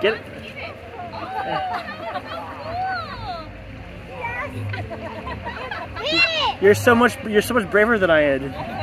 Get it. You're so much you're so much braver than I am.